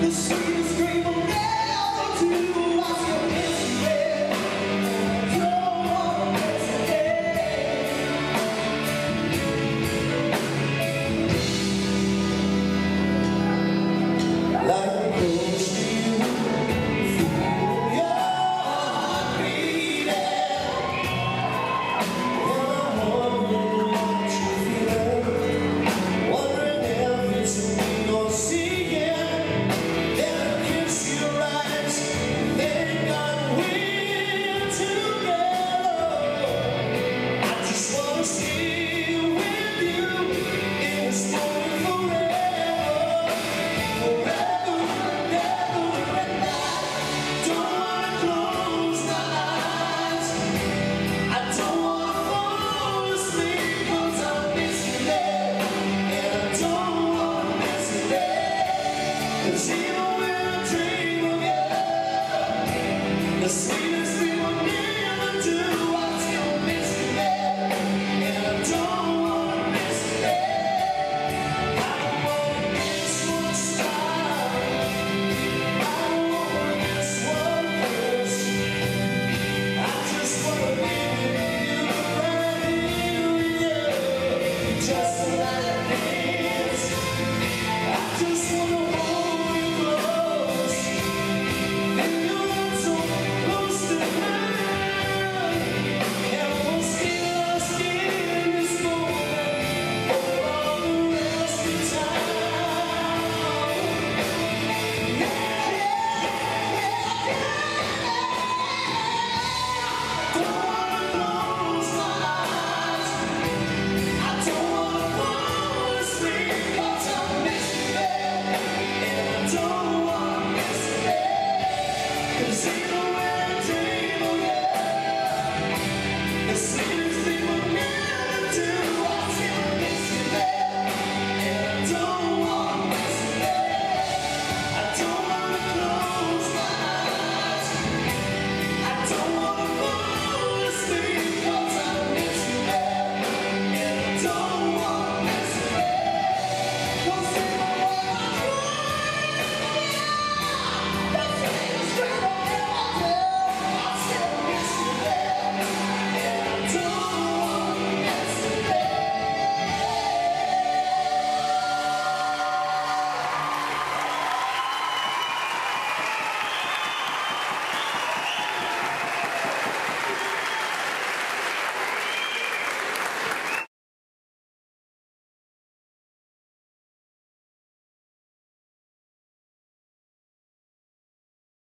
See